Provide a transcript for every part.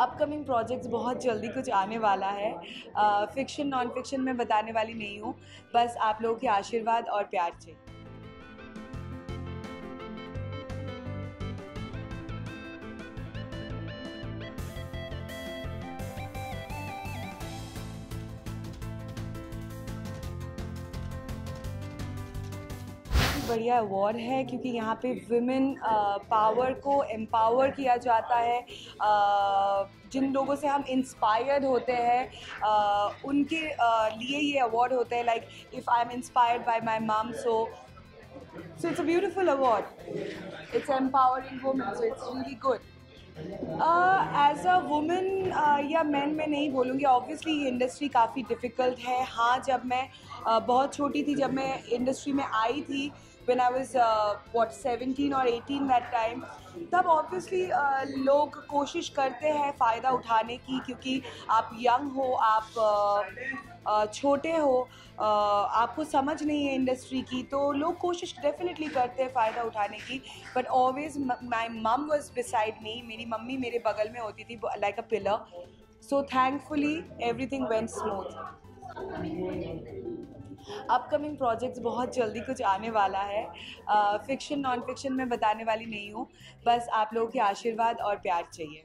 Upcoming projects बहुत जल्दी कुछ आने वाला है। फिक्शन नॉन फिक्शन मैं बताने वाली नहीं हूँ। बस आप लोगों के आशीर्वाद और प्यार चाहिए बढ़िया अवार्ड है क्योंकि यहाँ पे विमेन पावर को एम्पावर किया जाता है। जिन लोगों से हम इंस्पायर्ड होते हैं उनके लिए ये अवार्ड होते हैं like if I am inspired by my mom so so it's a beautiful award it's empowering women so it's really good as a women या मैन मैं नहीं बोलूँगी ऑब्वियसली ये इंडस्ट्री काफ़ी डिफ़िकल्ट है। हाँ जब मैं uh, बहुत छोटी थी जब मैं इंडस्ट्री में आई थी when I was uh, what 17 or 18 that time तब ऑब्वियसली uh, लोग कोशिश करते हैं फ़ायदा उठाने की क्योंकि आप यंग हो आप uh, uh, छोटे हो uh, आपको समझ नहीं है इंडस्ट्री की तो लोग कोशिश डेफिनेटली करते हैं फ़ायदा उठाने की बट ऑलवेज माई मम वॉज़ बिसाइड मी मेरी मम्मी मेरे बगल में होती थी like a pillar so thankfully everything went smooth upcoming projects बहुत जल्दी कुछ आने वाला है। फिक्शन नॉन फिक्शन में बताने वाली नहीं हूँ। बस आप लोगों के आशीर्वाद और प्यार चाहिए।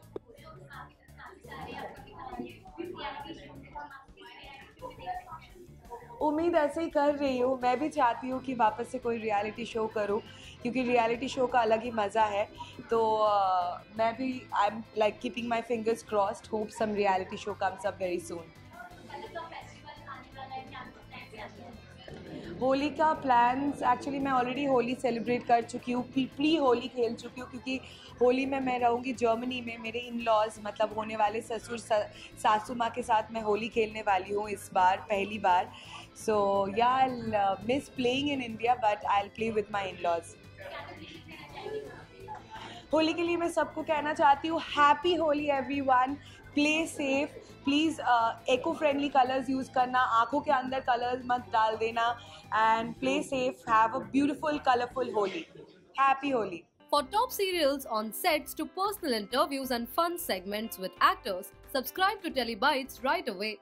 उम्मीद ऐसे ही कर रही हूँ। मैं भी चाहती हूँ कि वापस से कोई रियलिटी शो करूँ क्योंकि रियलिटी शो का अलग ही मज़ा है। तो uh, मैं भी I am like keeping my fingers crossed hope some reality show comes up very soon Holi का प्लान्स एक्चुअली मैं ऑलरेडी होली सेलिब्रेट कर चुकी हूँ प्री होली खेल चुकी हूँ, क्योंकि होली में मैं रहूँगी जर्मनी में, मेरे इन लॉज मतलब होने वाले ससुर सासू माँ के साथ मैं होली खेलने वाली हूँ इस बार, पहली बार। So yeah miss playing in India but I'll play with my in laws Holi के लिए मैं सबको कहना चाहती हूँ happy Holi everyone play safe please eco friendly colours use करना आँखों के अंदर कलर्स मत डाल देना and play safe have a beautiful colourful Holi happy Holi For top serials on sets to personal interviews and fun segments with actors, subscribe to Telebytes right away.